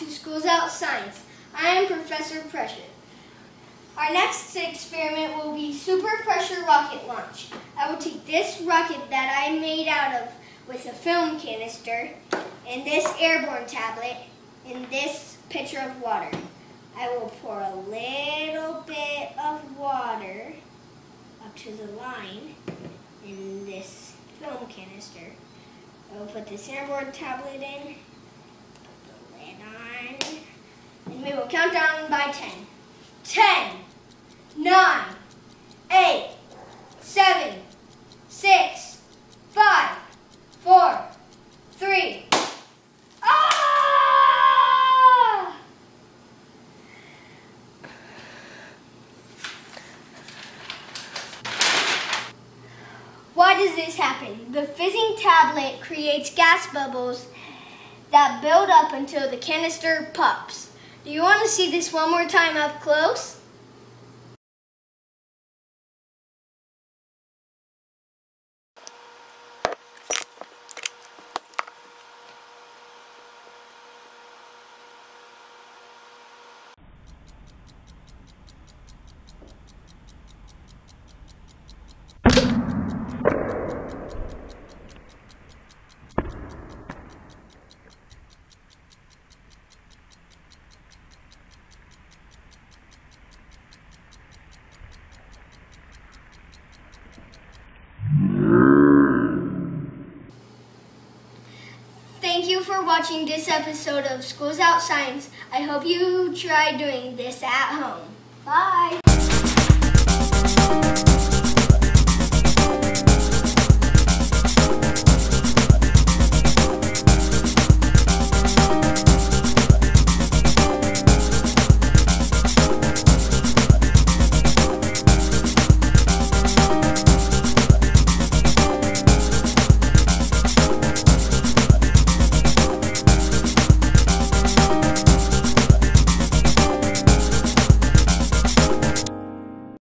to Schools Out Science. I am Professor Pressure. Our next experiment will be super pressure rocket launch. I will take this rocket that I made out of with a film canister and this airborne tablet and this pitcher of water. I will pour a little bit of water up to the line in this film canister. I will put this airborne tablet in, on, and we will count down by 10. 10, 9, 8, 7, 6, 5, 4, 3, ah! Why does this happen? The fizzing tablet creates gas bubbles that build up until the canister pops. Do you want to see this one more time up close? Thank you for watching this episode of Schools Out Science. I hope you try doing this at home. Bye.